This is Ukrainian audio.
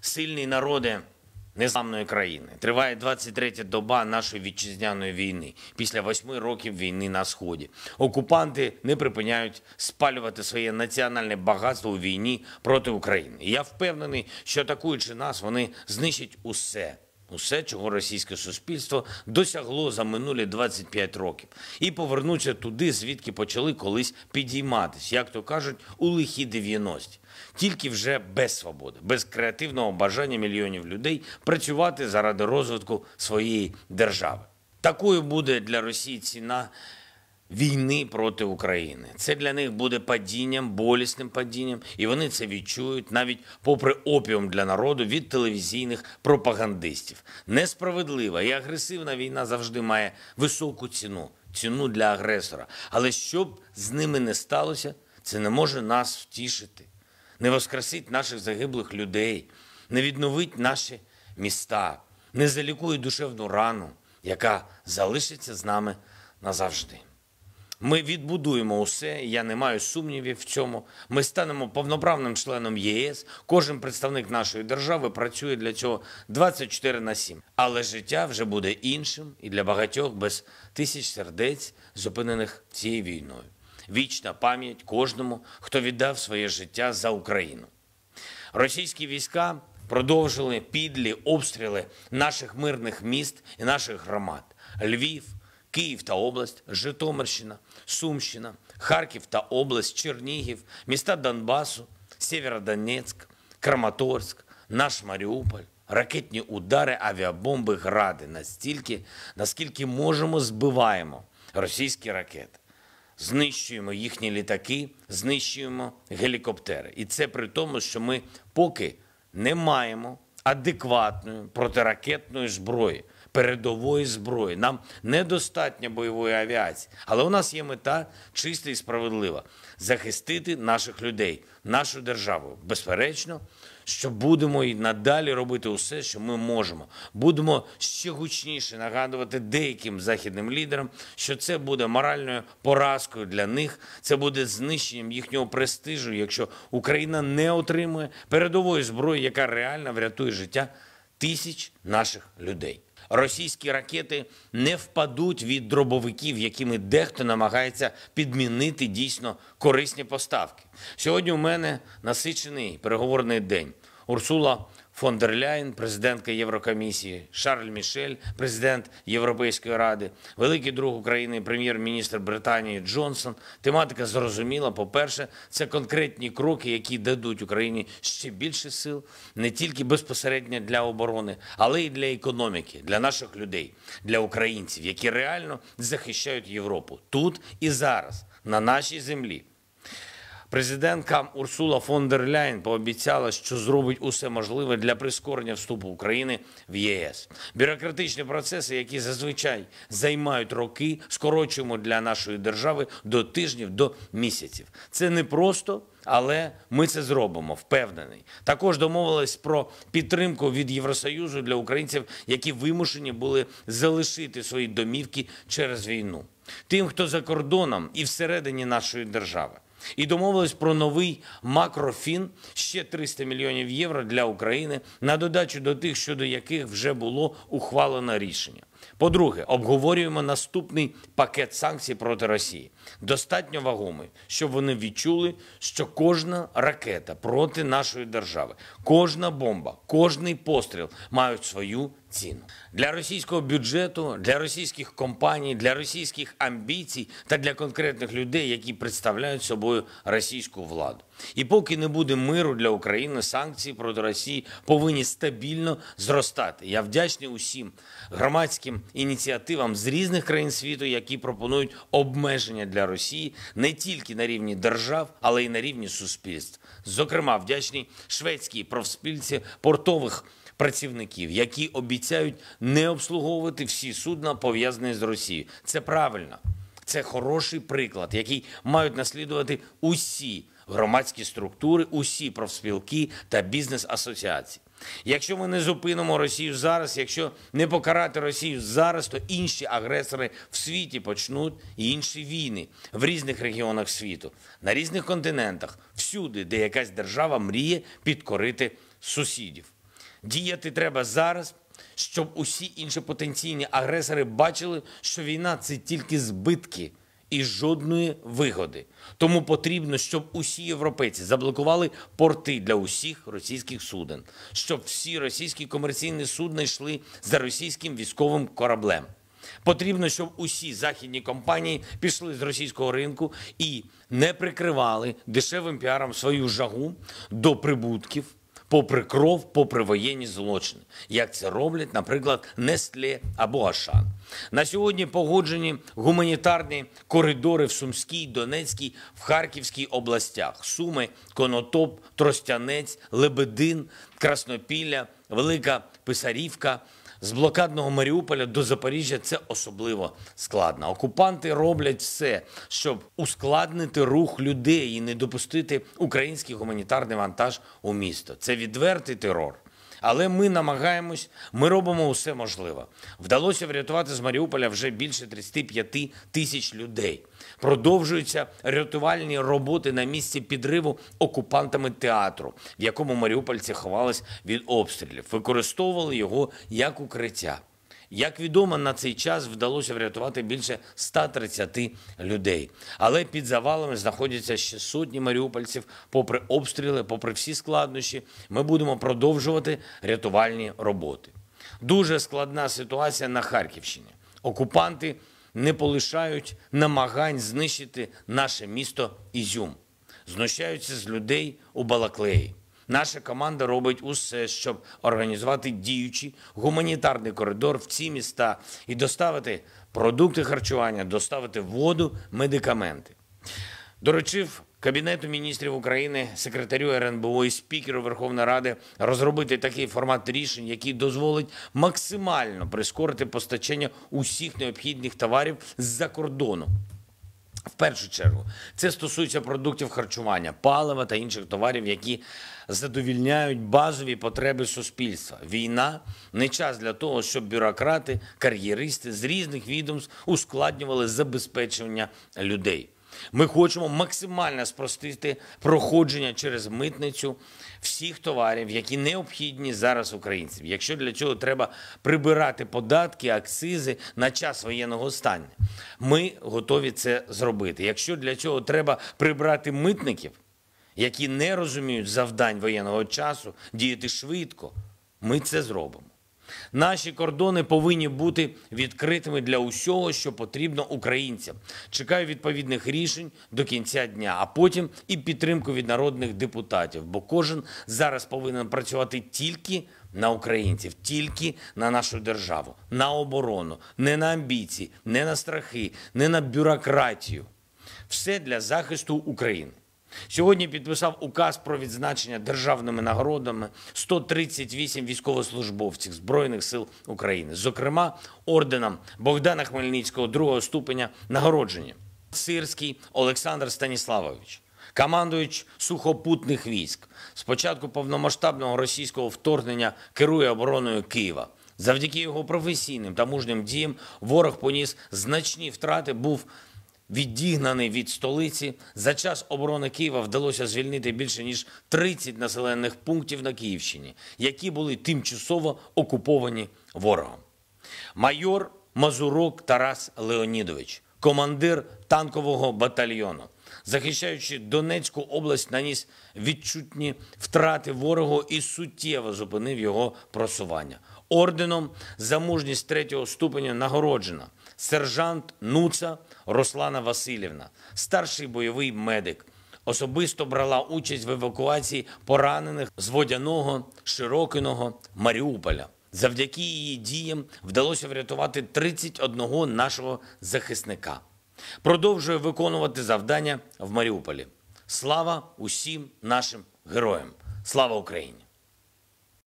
сильний народи незламної країни. Триває 23-я доба нашої вітчизняної війни після восьми років війни на сході. Окупанти не припиняють спалювати своє національне багатство у війні проти України. Я впевнений, що атакуючи нас, вони знищать усе. Усе, чого російське суспільство досягло за минулі 25 років, і повернуться туди, звідки почали колись підійматись, як то кажуть, у лихі 90-ті. Тільки вже без свободи, без креативного бажання мільйонів людей працювати заради розвитку своєї держави. Такою буде для Росії ціна війни проти України. Це для них буде падінням, болісним падінням, і вони це відчують навіть попри опіум для народу від телевізійних пропагандистів. Несправедлива і агресивна війна завжди має високу ціну, ціну для агресора. Але що б з ними не сталося, це не може нас втішити, не воскресить наших загиблих людей, не відновить наші міста, не залікує душевну рану, яка залишиться з нами назавжди. Ми відбудуємо усе. Я не маю сумнівів в цьому. Ми станемо повноправним членом ЄС. Кожен представник нашої держави працює для цього 24 на 7. Але життя вже буде іншим і для багатьох без тисяч сердець, зупинених цією війною. Вічна пам'ять кожному, хто віддав своє життя за Україну. Російські війська продовжили підлі обстріли наших мирних міст і наших громад. Львів, Київ та область, Житомирщина, Сумщина, Харків та область, Чернігів, міста Донбасу, Сєвєродонецьк, Краматорськ, наш Маріуполь. Ракетні удари, авіабомби, гради настільки, наскільки можемо, збиваємо російські ракети. Знищуємо їхні літаки, знищуємо гелікоптери. І це при тому, що ми поки не маємо адекватної протиракетної зброї, передової зброї. Нам недостатньо бойової авіації, але у нас є мета чиста і справедлива захистити наших людей, нашу державу. Безперечно, що будемо і надалі робити усе, що ми можемо. Будемо ще гучніше нагадувати деяким західним лідерам, що це буде моральною поразкою для них. Це буде знищенням їхнього престижу, якщо Україна не отримує передової зброї, яка реально врятує життя тисяч наших людей. Російські ракети не впадуть від дробовиків, якими дехто намагається підмінити дійсно корисні поставки. Сьогодні у мене насичений переговорний день. Урсула фон дер Ляйн, президентка Єврокомісії, Шарль Мішель, президент Європейської ради, великий друг України, прем'єр-міністр Британії Джонсон. Тематика зрозуміла. По-перше, це конкретні кроки, які дадуть Україні ще більше сил, не тільки безпосередньо для оборони, але й для економіки, для наших людей, для українців, які реально захищають Європу тут і зараз, на нашій землі. Президентка Урсула фон дер Ляйн пообіцяла, що зробить усе можливе для прискорення вступу України в ЄС. Бюрократичні процеси, які зазвичай займають роки, скорочуємо для нашої держави до тижнів, до місяців. Це не просто. Але ми це зробимо, впевнений. Також домовились про підтримку від Євросоюзу для українців, які вимушені були залишити свої домівки через війну. Тим, хто за кордоном і всередині нашої держави. І домовились про новий макрофін ще 300 мільйонів євро для України на додачу до тих, щодо яких вже було ухвалено рішення. По-друге, обговорюємо наступний пакет санкцій проти Росії. Достатньо вагомий, щоб вони відчули, що кожна ракета проти нашої держави, кожна бомба, кожний постріл мають свою ціну для російського бюджету, для російських компаній, для російських амбіцій та для конкретних людей, які представляють собою російську владу. І поки не буде миру для України, санкції проти Росії повинні стабільно зростати. Я вдячний усім громадським ініціативам з різних країн світу, які пропонують обмеження для Росії не тільки на рівні держав, але й на рівні суспільств. Зокрема, вдячний шведській профспільці портових працівників, які обіцяють не обслуговувати всі судна, пов'язані з Росією. Це правильно, це хороший приклад, який мають наслідувати усі громадські структури, усі профспілки та бізнес-асоціації. Якщо ми не зупинимо Росію зараз, якщо не покарати Росію зараз, то інші агресори в світі почнуть інші війни в різних регіонах світу, на різних континентах, всюди, де якась держава мріє підкорити сусідів. Діяти треба зараз, щоб усі інші потенційні агресори бачили, що війна це тільки збитки і жодної вигоди. Тому потрібно, щоб усі європейці заблокували порти для усіх російських суден, щоб всі російські комерційні судна йшли за російським військовим кораблем. Потрібно, щоб усі західні компанії пішли з російського ринку і не прикривали дешевим піаром свою жагу до прибутків, попри кров, попри воєнні злочини, як це роблять, наприклад, Нестле або Ашан. На сьогодні погоджені гуманітарні коридори в Сумській, Донецькій, в Харківській областях: Суми, Конотоп, Тростянець, Лебедин, Краснопілля, Велика Писарівка. З блокадного Маріуполя до Запоріжжя це особливо складно. Окупанти роблять все, щоб ускладнити рух людей і не допустити український гуманітарний вантаж у місто. Це відвертий терор. Але ми намагаємось, ми робимо усе можливе. Вдалося врятувати з Маріуполя вже більше 35 тисяч людей. Продовжуються рятувальні роботи на місці підриву окупантами театру, в якому маріупольці ховались від обстрілів, використовували його як укриття. Як відомо, на цей час вдалося врятувати більше 130 людей. Але під завалами знаходяться ще сотні маріупольців. Попри обстріли, попри всі складнощі, ми будемо продовжувати рятувальні роботи. Дуже складна ситуація на Харківщині. Окупанти не полишають намагань знищити наше місто Ізюм, знущаються з людей у Балаклеї. Наша команда робить усе, щоб організувати діючий гуманітарний коридор в ці міста і доставити продукти харчування, доставити воду, медикаменти. Доручив Кабінету міністрів України, секретарю РНБО і спікеру Верховної Ради розробити такий формат рішень, який дозволить максимально прискорити постачання усіх необхідних товарів з-за кордону. Першу чергу це стосується продуктів харчування, палива та інших товарів, які задовільняють базові потреби суспільства. Війна не час для того, щоб бюрократи, кар'єристи з різних відомств ускладнювали забезпечення людей. Ми хочемо максимально спростити проходження через митницю всіх товарів, які необхідні зараз українцям. Якщо для цього треба прибирати податки, акцизи на час воєнного стану, ми готові це зробити. Якщо для цього треба прибрати митників, які не розуміють завдань воєнного часу, діяти швидко, ми це зробимо. Наші кордони повинні бути відкритими для усього, що потрібно українцям. Чекаю відповідних рішень до кінця дня, а потім і підтримку від народних депутатів. Бо кожен зараз повинен працювати тільки на українців, тільки на нашу державу, на оборону, не на амбіції, не на страхи, не на бюрократію. Все для захисту України. Сьогодні підписав указ про відзначення державними нагородами 138 військовослужбовців Збройних сил України, зокрема орденом Богдана Хмельницького другого ступеня нагородження. Сирський Олександр Станіславович, командуючий сухопутних військ. З початку повномасштабного російського вторгнення керує обороною Києва. Завдяки його професійним та мужнім діям ворог поніс значні втрати, був відігнаний від столиці. За час оборони Києва вдалося звільнити більше ніж 30 населених пунктів на Київщині, які були тимчасово окуповані ворогом. Майор Мазурок Тарас Леонідович, командир танкового батальйону. Захищаючи Донецьку область, наніс відчутні втрати ворогу і суттєво зупинив його просування. Орденом за мужність третього ступеня нагороджена сержант Нуца Руслана Васильівна, старший бойовий медик. Особисто брала участь в евакуації поранених з водяного Широкиного Маріуполя. Завдяки її діям вдалося врятувати 31 нашого захисника. Продовжує виконувати завдання в Маріуполі. Слава усім нашим героям! Слава Україні!